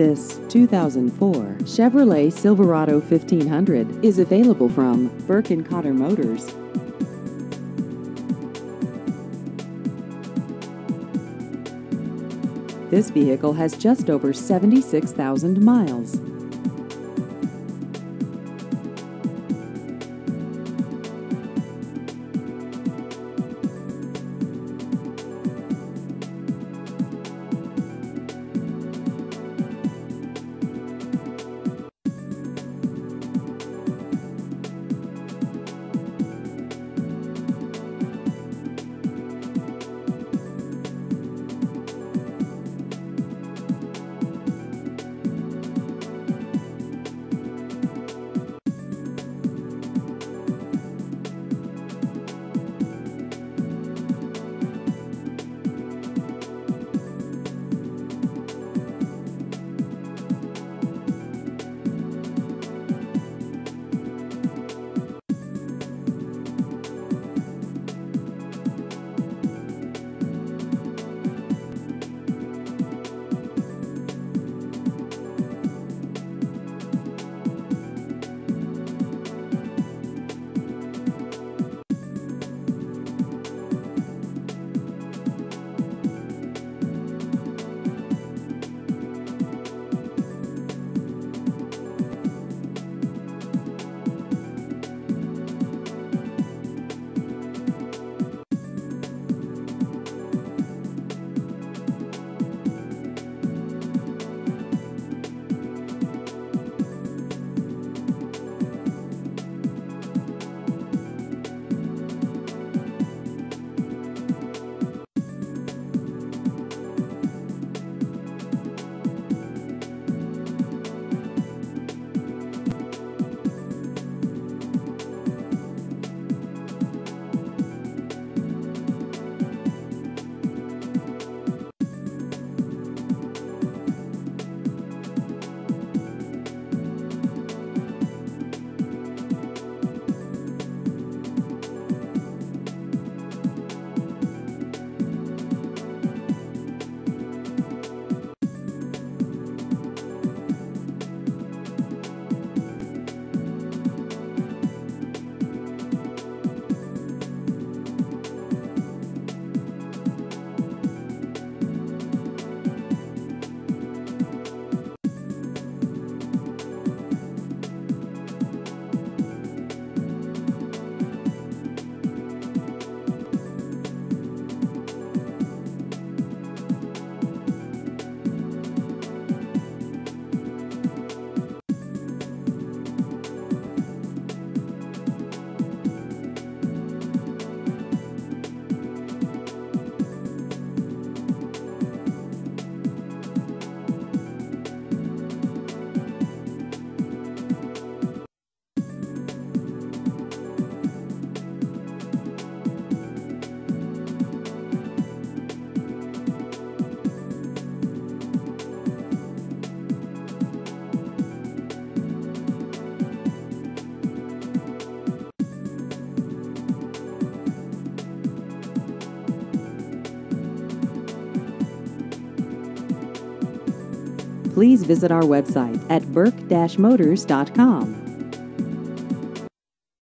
This 2004 Chevrolet Silverado 1500 is available from Berkenkotter Motors. This vehicle has just over 76,000 miles. Please visit our website at burke-motors.com.